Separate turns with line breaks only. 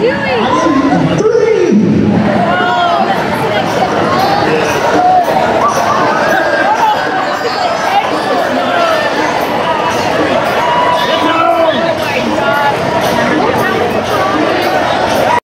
doing?